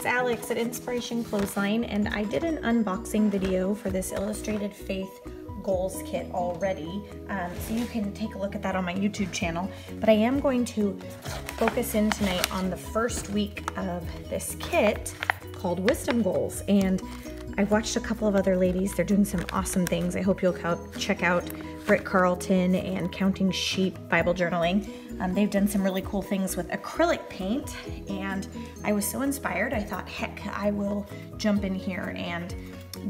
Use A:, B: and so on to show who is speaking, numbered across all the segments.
A: it's Alex at Inspiration Clothesline and I did an unboxing video for this Illustrated Faith Goals Kit already. Um, so you can take a look at that on my YouTube channel. But I am going to focus in tonight on the first week of this kit called Wisdom Goals. And I've watched a couple of other ladies. They're doing some awesome things. I hope you'll check out Britt Carlton and Counting Sheep Bible Journaling. Um, they've done some really cool things with acrylic paint, and I was so inspired. I thought, heck, I will jump in here and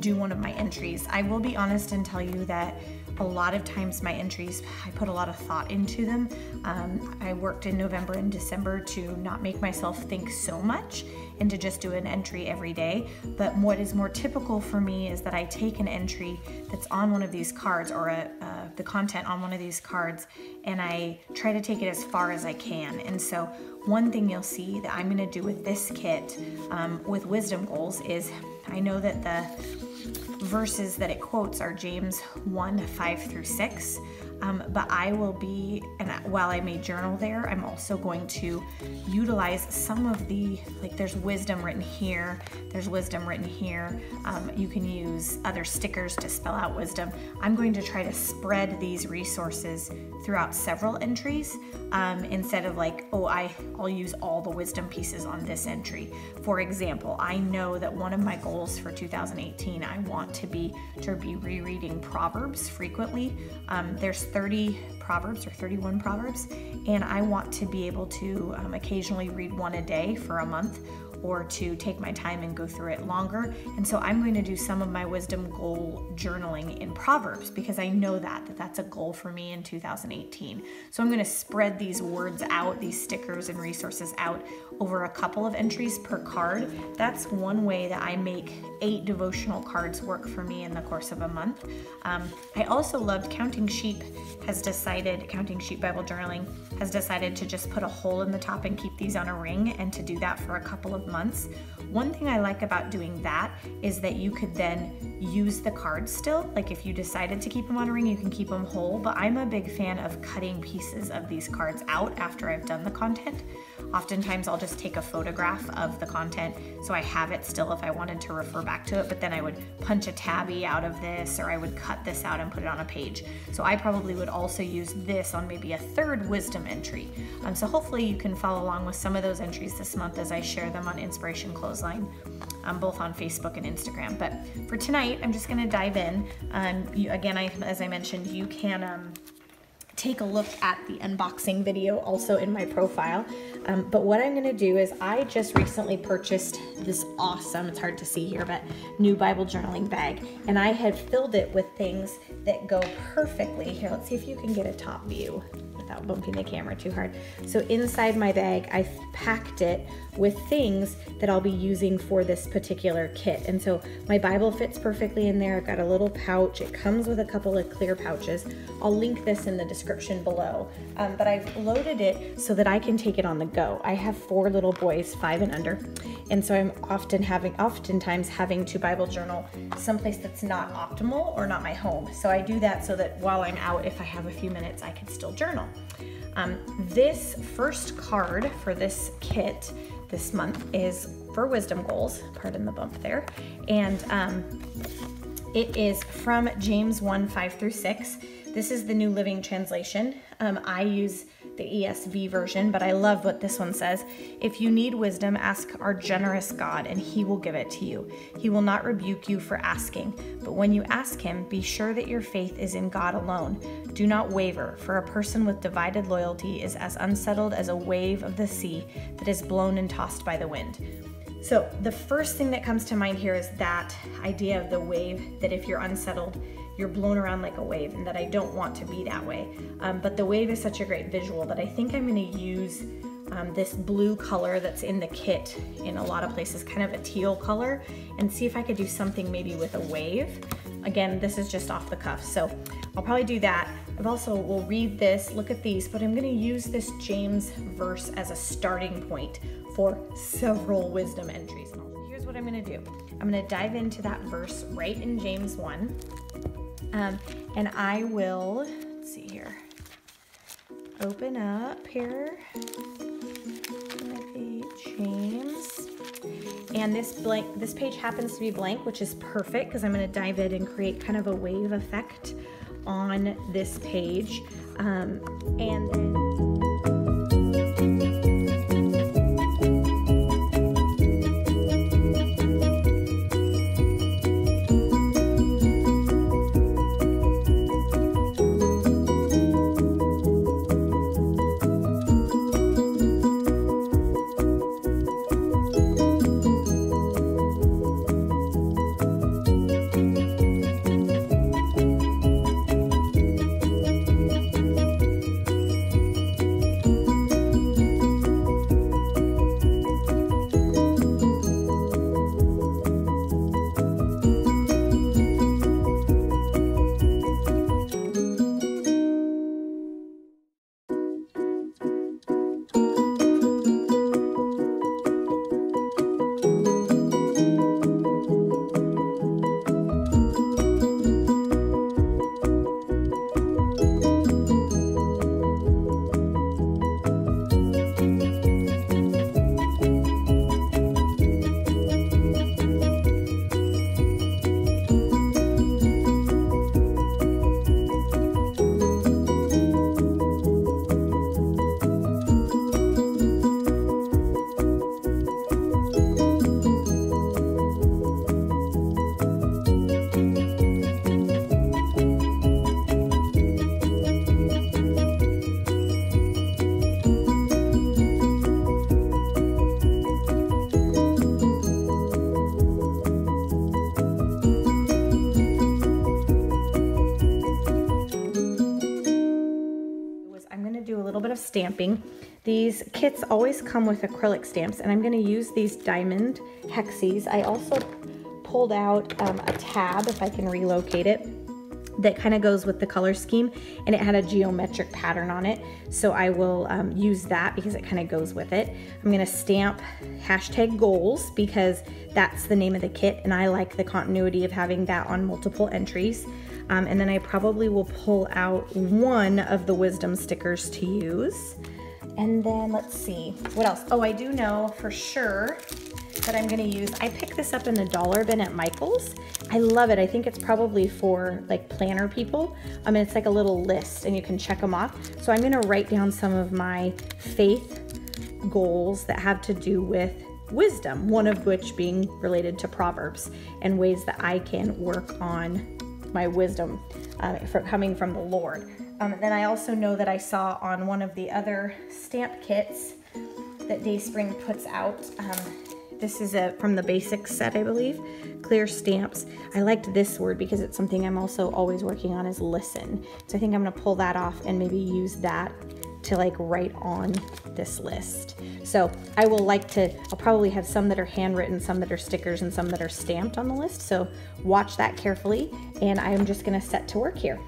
A: do one of my entries. I will be honest and tell you that a lot of times my entries, I put a lot of thought into them. Um, I worked in November and December to not make myself think so much and to just do an entry every day. But what is more typical for me is that I take an entry that's on one of these cards or a, uh, the content on one of these cards and I try to take it as far as I can. And so one thing you'll see that I'm gonna do with this kit um, with wisdom goals is I know that the verses that it quotes are James 1 5 through 6. Um, but I will be, and while I may journal there, I'm also going to utilize some of the, like there's wisdom written here, there's wisdom written here. Um, you can use other stickers to spell out wisdom. I'm going to try to spread these resources throughout several entries um, instead of like, oh, I, I'll use all the wisdom pieces on this entry. For example, I know that one of my goals for 2018, I want to be to be rereading Proverbs frequently. Um, there's 30 Proverbs or 31 Proverbs, and I want to be able to um, occasionally read one a day for a month or to take my time and go through it longer. And so I'm going to do some of my wisdom goal journaling in Proverbs because I know that, that that's a goal for me in 2018. So I'm going to spread these words out, these stickers and resources out over a couple of entries per card. That's one way that I make eight devotional cards work for me in the course of a month. Um, I also loved Counting Sheep has decided, Counting Sheep Bible Journaling has decided to just put a hole in the top and keep these on a ring and to do that for a couple of months. One thing I like about doing that is that you could then use the cards still. Like if you decided to keep them on a ring, you can keep them whole, but I'm a big fan of cutting pieces of these cards out after I've done the content. Oftentimes I'll just take a photograph of the content so I have it still if I wanted to refer back to it, but then I would punch a tabby out of this or I would cut this out and put it on a page. So I probably would also use this on maybe a third wisdom entry. Um, so hopefully you can follow along with some of those entries this month as I share them on Inspiration Clothesline, um, both on Facebook and Instagram. But for tonight, I'm just gonna dive in. Um, you, again, I, as I mentioned, you can um, take a look at the unboxing video also in my profile. Um, but what I'm gonna do is I just recently purchased this awesome, it's hard to see here, but new Bible journaling bag. And I had filled it with things that go perfectly. Here, let's see if you can get a top view without bumping the camera too hard. So inside my bag, I've packed it with things that I'll be using for this particular kit. And so my Bible fits perfectly in there. I've got a little pouch. It comes with a couple of clear pouches. I'll link this in the description below. Um, but I've loaded it so that I can take it on the go. I have four little boys, five and under. And so I'm often having, oftentimes having to Bible journal someplace that's not optimal or not my home. So I do that so that while I'm out, if I have a few minutes, I can still journal. Um, this first card for this kit this month is for wisdom goals, pardon the bump there. And um, it is from James 1 5 through 6. This is the New Living Translation. Um, I use the ESV version, but I love what this one says. If you need wisdom, ask our generous God, and he will give it to you. He will not rebuke you for asking, but when you ask him, be sure that your faith is in God alone. Do not waver, for a person with divided loyalty is as unsettled as a wave of the sea that is blown and tossed by the wind. So, the first thing that comes to mind here is that idea of the wave, that if you're unsettled, you're blown around like a wave, and that I don't want to be that way. Um, but the wave is such a great visual that I think I'm going to use um, this blue color that's in the kit in a lot of places, kind of a teal color, and see if I could do something maybe with a wave. Again, this is just off the cuff, so I'll probably do that. I've also, will read this, look at these, but I'm gonna use this James verse as a starting point for several wisdom entries. Here's what I'm gonna do. I'm gonna dive into that verse right in James 1. Um, and I will, let's see here, open up here. James. And this blank, this page happens to be blank, which is perfect because I'm gonna dive in and create kind of a wave effect on this page. Um, and then stamping. These kits always come with acrylic stamps and I'm gonna use these diamond hexes. I also pulled out um, a tab, if I can relocate it, that kind of goes with the color scheme and it had a geometric pattern on it. So I will um, use that because it kind of goes with it. I'm gonna stamp hashtag goals because that's the name of the kit and I like the continuity of having that on multiple entries. Um, and then I probably will pull out one of the wisdom stickers to use. And then let's see, what else? Oh, I do know for sure that I'm gonna use, I picked this up in the dollar bin at Michael's. I love it. I think it's probably for like planner people. I mean, it's like a little list and you can check them off. So I'm gonna write down some of my faith goals that have to do with wisdom, one of which being related to Proverbs and ways that I can work on my wisdom uh, from, coming from the Lord. Um, then I also know that I saw on one of the other stamp kits that Dayspring puts out. Um, this is a from the basics set, I believe. Clear stamps. I liked this word because it's something I'm also always working on is listen. So I think I'm gonna pull that off and maybe use that to like write on this list. So I will like to, I'll probably have some that are handwritten, some that are stickers, and some that are stamped on the list. So watch that carefully. And I'm just gonna set to work here.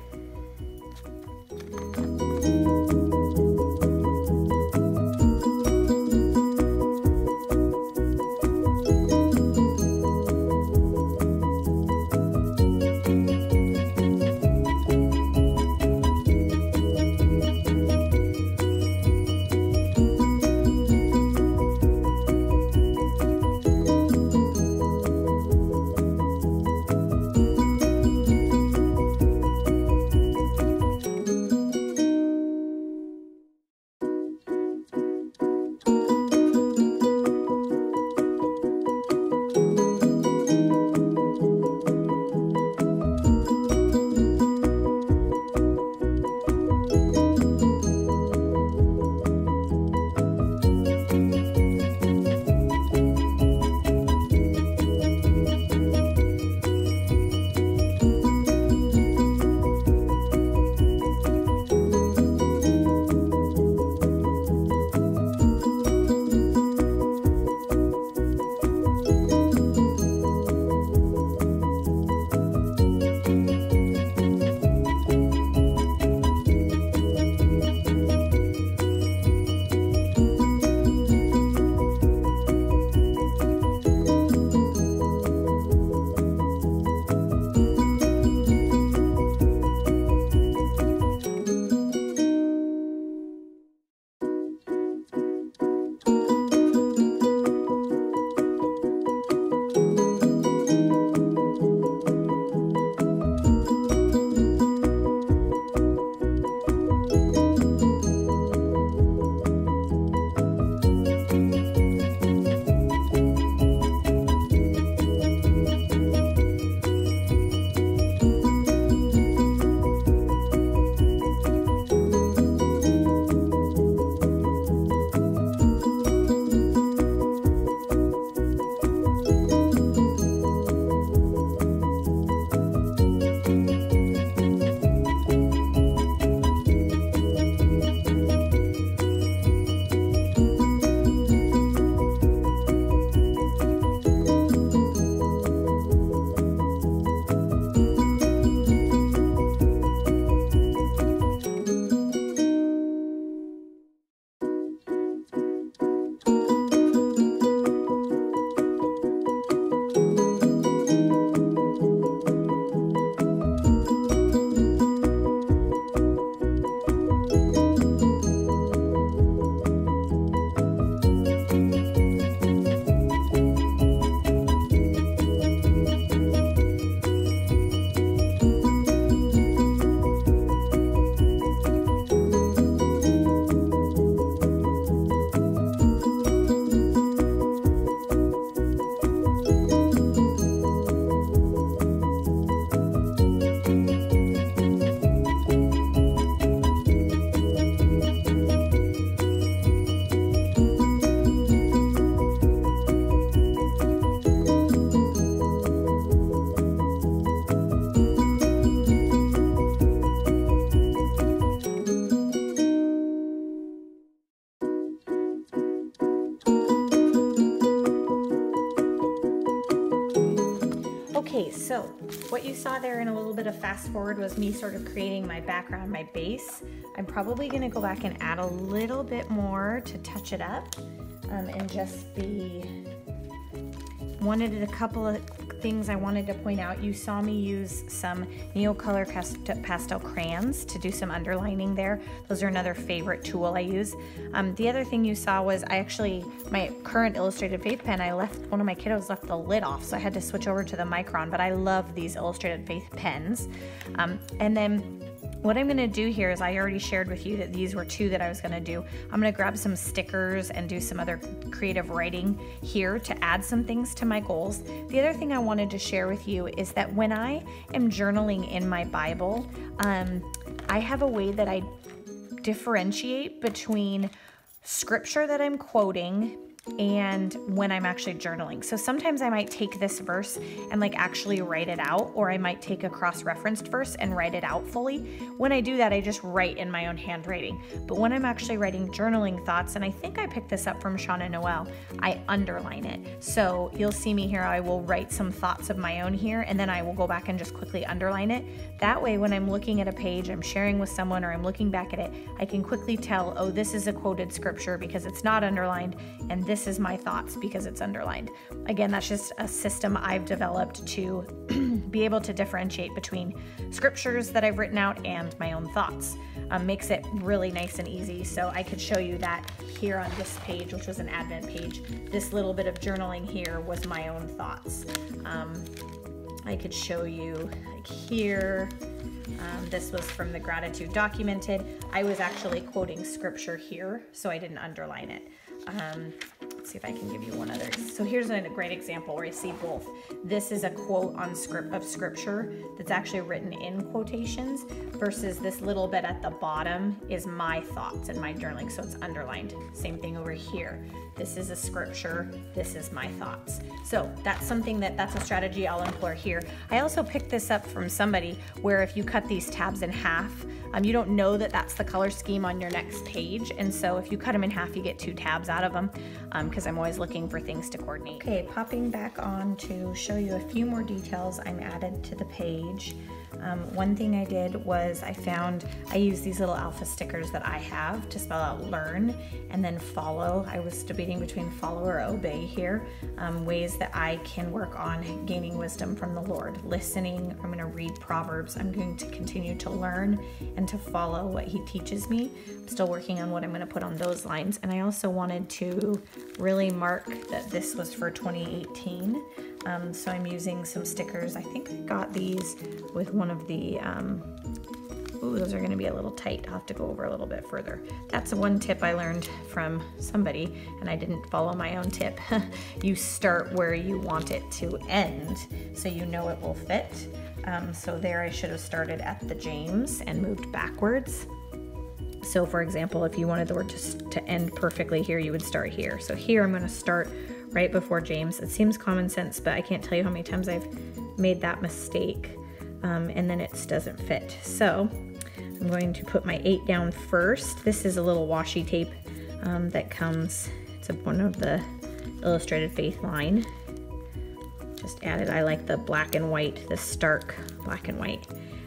A: Saw there in a little bit of fast forward was me sort of creating my background, my base. I'm probably gonna go back and add a little bit more to touch it up um, and just the, wanted it a couple of things I wanted to point out. You saw me use some Neocolor pastel crayons to do some underlining there. Those are another favorite tool I use. Um, the other thing you saw was I actually, my current Illustrated Faith pen, I left, one of my kiddos left the lid off, so I had to switch over to the Micron, but I love these Illustrated Faith pens. Um, and then what I'm gonna do here is I already shared with you that these were two that I was gonna do. I'm gonna grab some stickers and do some other creative writing here to add some things to my goals. The other thing I wanted to share with you is that when I am journaling in my Bible, um, I have a way that I differentiate between scripture that I'm quoting and when I'm actually journaling. So sometimes I might take this verse and like actually write it out, or I might take a cross referenced verse and write it out fully. When I do that, I just write in my own handwriting. But when I'm actually writing journaling thoughts, and I think I picked this up from Shanna Noel, I underline it. So you'll see me here, I will write some thoughts of my own here, and then I will go back and just quickly underline it. That way, when I'm looking at a page, I'm sharing with someone, or I'm looking back at it, I can quickly tell, oh, this is a quoted scripture because it's not underlined, and this is my thoughts because it's underlined. Again, that's just a system I've developed to be able to differentiate between scriptures that I've written out and my own thoughts. Um, makes it really nice and easy. So I could show you that here on this page, which was an Advent page. This little bit of journaling here was my own thoughts. Um, I could show you like here. Um, this was from the gratitude documented. I was actually quoting scripture here, so I didn't underline it. Um, let's see if I can give you one other. So here's a great example where I see both. This is a quote on script of scripture that's actually written in quotations versus this little bit at the bottom is my thoughts and my journaling. So it's underlined. Same thing over here. This is a scripture. This is my thoughts. So that's something that that's a strategy I'll employ here. I also picked this up from somebody where if you cut these tabs in half, um, you don't know that that's the color scheme on your next page. And so if you cut them in half, you get two tabs out of them because I'm always looking for things to coordinate. Okay, popping back on to show you a few more details I'm added to the page. Um, one thing I did was I found, I use these little alpha stickers that I have to spell out learn and then follow. I was debating between follow or obey here, um, ways that I can work on gaining wisdom from the Lord. Listening, I'm gonna read Proverbs. I'm going to continue to learn and to follow what he teaches me. I'm still working on what I'm gonna put on those lines. And I also wanted to really mark that this was for 2018. Um, so I'm using some stickers. I think I got these with one of the, um, ooh, those are gonna be a little tight. I'll have to go over a little bit further. That's one tip I learned from somebody and I didn't follow my own tip. you start where you want it to end so you know it will fit. Um, so there I should have started at the James and moved backwards. So for example, if you wanted the word to, to end perfectly here, you would start here. So here I'm gonna start right before James. It seems common sense, but I can't tell you how many times I've made that mistake um, and then it doesn't fit. So I'm going to put my eight down first. This is a little washi tape um, that comes, it's a, one of the Illustrated Faith line. Just added, I like the black and white, the stark black and white.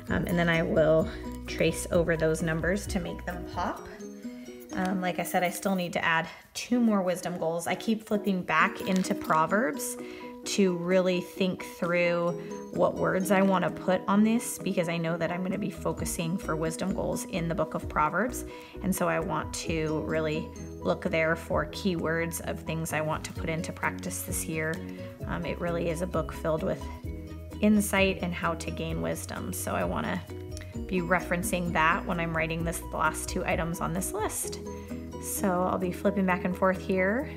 A: Um, and then I will trace over those numbers to make them pop. Um, like I said, I still need to add two more wisdom goals. I keep flipping back into Proverbs to really think through what words I want to put on this because I know that I'm going to be focusing for wisdom goals in the book of Proverbs. And so I want to really look there for keywords of things I want to put into practice this year. Um, it really is a book filled with insight and how to gain wisdom. So I want to be referencing that when I'm writing this the last two items on this list. So I'll be flipping back and forth here,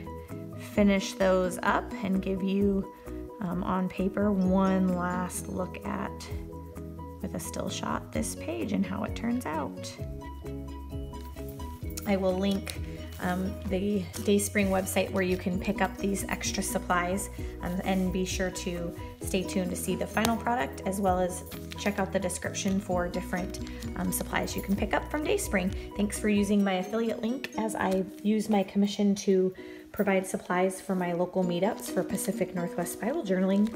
A: finish those up and give you um, on paper one last look at with a still shot this page and how it turns out. I will link um, the Dayspring website where you can pick up these extra supplies um, and be sure to stay tuned to see the final product as well as check out the description for different um, supplies you can pick up from Dayspring. Thanks for using my affiliate link as I use my commission to provide supplies for my local meetups for Pacific Northwest Bible Journaling